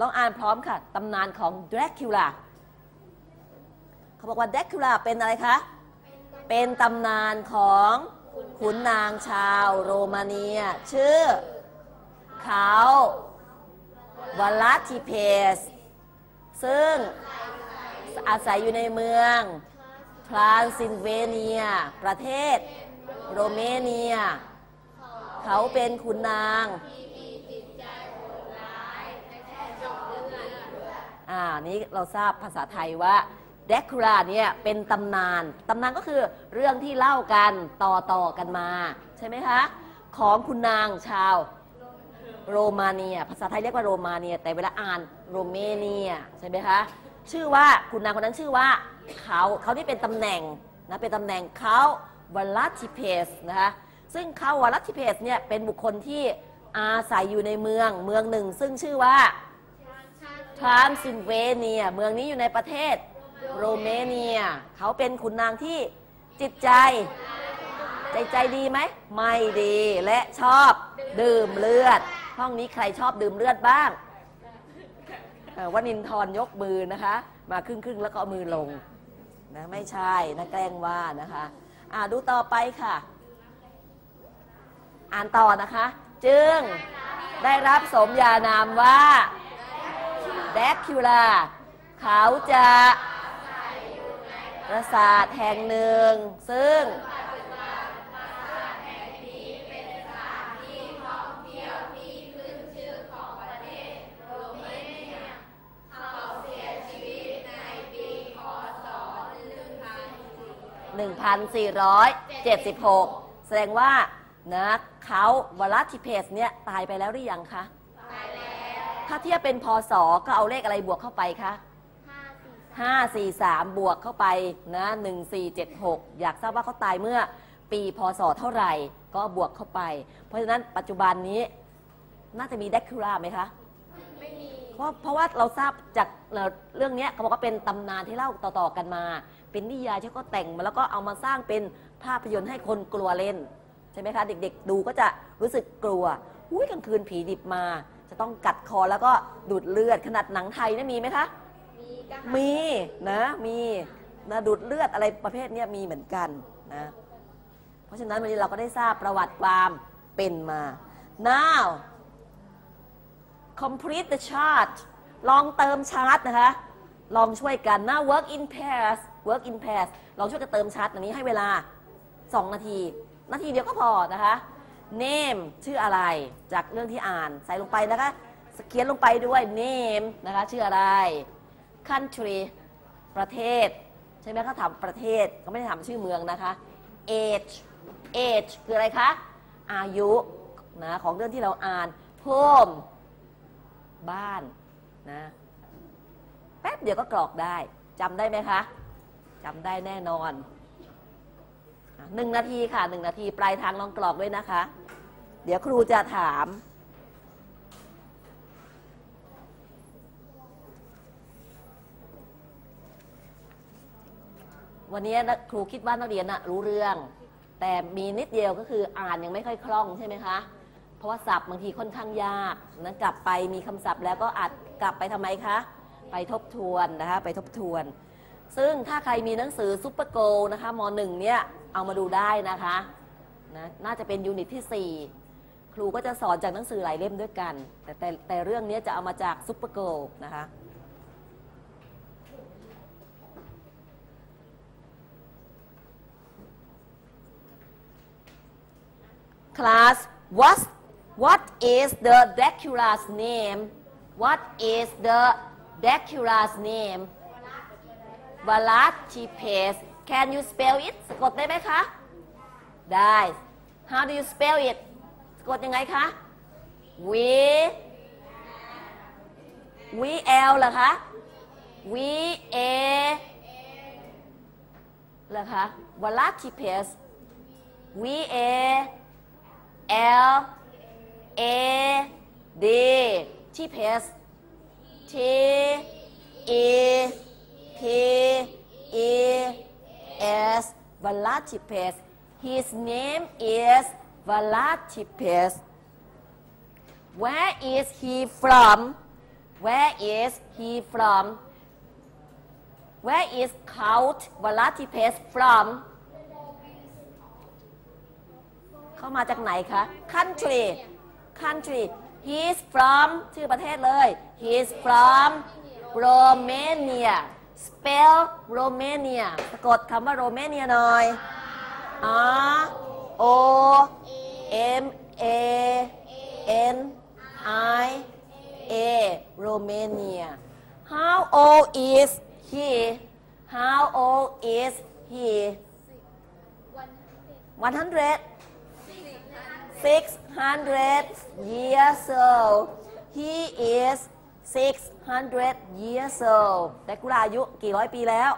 ลองอ่านพร้อมค่ะ ตำนานของด r ก c ู l a เขาบอกว่าด r ก c ู l a เป็นอะไรคะ เป็นตำนานของขุนนางชาวโรมาเนีย ชื่อเขาวลัติเพส ซึ่งอาศัยอยู่ในเมืองทรานซิลเวเนีย ประเทศโรเมเนีย เขาเป็นขุนนาง อ่านี้เราทราบภาษาไทยว่าเดคูราเนี่ยเป็นตำนาน ตำนานก็คือเรื่องที่เล่ากันต่อต่อกันมา ใช่ไหมคะ ของคุณนางชาวโรมาเนีย ภาษาไทยเรียกว่าโรมาเนีย แต่เวลาอ่านโรเมเนียใช่ไหมคะ ชื่อว่าคุณนางคนนั้นชื่อว่าเขาเขาที่เป็นตำแหน่งนะเป็นตำแหน่งเคานต์ Vlad Tepes นะคะซึ่งเคานต์ Vlad Tepes เนี่ยเป็นบุคคลที่อาศัยอยู่ในเมืองเมืองหนึ่ง ซึ่งชื่อว่า ทรานซิลเวเนีย เมืองนี้อยู่ในประเทศโรเมเนีย เขาเป็นขุนนางที่จิตใจ ใจใจดีไหม ไม่ดีและชอบดื่มเลือด ห้องนี้ใครชอบดื่มเลือดบ้างเอ่อวนินทรยกมือนะคะ มาครึ่งครึ่งแล้วก็เอามือลงนะไม่ใช่นะแกล้งว่านะคะอ่าดูต่อไปค่ะ อ่านต่อนะคะ จึงได้รับสมญานามว่า แดคิวลาเขาจะปราสาทแห่งหนึ่ง ซึ่ง1476 แสดงว่านะเขาวลัติเพสเนี่ยตายไปแล้วหรือยังคะ ถ้าเทียบเป็นพศก็เอาเลขอะไรบวกเข้าไปคะ5 4 3บวกเข้าไปนะ1476อยากทราบว่าเขาตายเมื่อปีพศเท่าไหร่ก็บวกเข้าไป เพราะฉะนั้นปัจจุบันนี้น่าจะมีแดคูล่าไหมคะเพราะเพราะว่าเราทราบจากเอ่อเรื่องเนี้ยเขาบอกว่าเป็นตำนานที่เล่าต่อๆกันมา เป็นนิยายที่เขาแต่งมาแล้วก็เอามาสร้างเป็นภาพยนตร์ให้คนกลัวเล่น ใช่ไหมคะ เด็กๆ ดูก็จะรู้สึกกลัวอุ้ยกลางคืนผีดิบมา จะต้องกัดคอแล้วก็ดูดเลือดขนาดหนังไทยเนี่ยมีไหมคะ มีนะมีนะดูดเลือดอะไรประเภทเนี้ยมีเหมือนกันนะเพราะฉะนั้นวันนี้เราก็ได้ทราบประวัติความเป็นมา now complete the chart ลองเติมชาร์ตนะคะ ลองช่วยกันนะ work in pairs work in pairs ลองช่วยกันเติมชาร์ตอันนี้ให้เวลา 2 นาที นาทีเดียวก็พอนะคะ name ชื่ออะไรจากเรื่องที่อ่านใส่ลงไปนะคะเขียนลงไปด้วย name นะคะชื่ออะไร country ประเทศ ใช่ไหมเขาถามประเทศเขาไม่ได้ถามชื่อเมืองนะคะ age age คืออะไรคะ อายุนะของเรื่องที่เราอ่าน home บ้านนะแป๊บเดียวก็กรอกได้จำได้ไหมคะจำได้แน่นอนหนึ่งนาทีค่ะหนึ่งนาที ปลายทางลองกรอกด้วยนะคะ เดี๋ยวครูจะถาม วันนี้นะครูคิดว่านักเรียนนะรู้เรื่อง แต่มีนิดเดียวก็คืออ่านยังไม่ค่อยคล่องใช่ไหมคะ เพราะว่าศัพท์บางทีค่อนข้างยากนั้นกลับไปมีคำศัพท์แล้วก็อาจกลับไปทำไมคะ ไปทบทวนนะคะไปทบทวน ซึ่งถ้าใครมีหนังสือ Super Goal นะคะมหนึ่งเนี่ยเอามาดูได้นะคะนะน่าจะเป็น unit ที่ 4 ครูก็จะสอนจากหนังสือหลายเล่มด้วยกัน แต่แต่แต่เรื่องนี้จะเอามาจาก Super Goalนะคะ class what what is the Dracula's name what is the Dracula's name Valachipes can you spell it สะกดได้ไหมคะ ได้ how do you spell it กดยังไงคะ v v l เหรอคะ v a เหรอคะ Valachipes v a L A D ที่เพส T E P E S Velatipes His name is Velatipes Where is he from Where is he from Where is Count Valatipes from เข้ามาจากไหนคะ country country he's from ชื่อประเทศเลย he's from Romania spell Romania สะกดคำว่า Romania หน่อย R O M A N I A Romania How old is he How old is he 100 600 years old he is 600 years old แต่กุลาอายุกี่ร้อยปีแล้ว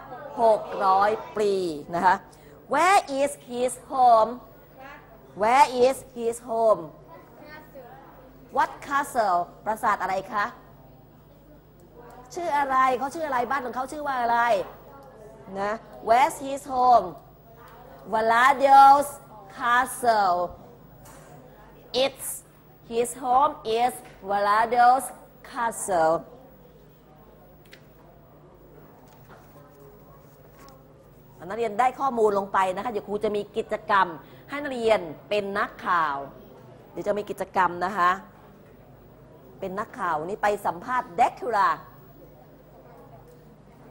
600 ปีนะคะ Where is his home Where is his home What castle ปราสาทอะไรคะ ชื่ออะไรเขาชื่ออะไรบ้านของเขาชื่อว่าอะไรนะ Where's his home Valadio's castle It's his home is Valadio's castle นักเรียนได้ข้อมูลลงไปนะคะเดี๋ยวครูจะมีกิจกรรม ให้นักเรียนเป็นนักข่าว เดี๋ยวจะมีกิจกรรมนะคะ เป็นนักข่าวนี้ไปสัมภาษณ์เดคูรา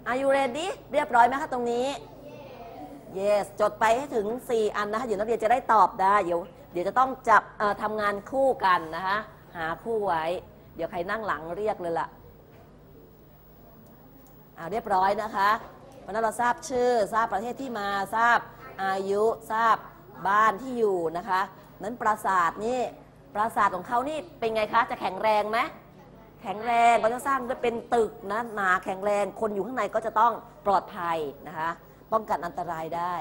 Are you ready เรียบร้อยไหมคะตรงนี้ yes จดไปให้ถึง 4 อันนะคะเดี๋ยวนักเรียนจะได้ตอบได้เดี๋ยวเดี๋ยวจะต้องจับทำงานคู่กันนะคะหาคู่ไว้ เดี๋ยวใครนั่งหลังเรียกเลยล่ะอ่าเรียบร้อยนะคะวันนั้นเราทราบชื่อทราบประเทศที่มาทราบอายุทราบ บ้านที่อยู่นะคะนั้นปราสาทนี่ปราสาทของเขานี่เป็นไงคะ จะแข็งแรงไหมแข็งแรงเขาจะสร้างด้เป็นตึกนะหนาแข็งแรงคนอยู่ข้างในก็จะต้องปลอดภัยนะคะ ป้องกันอันตรายได้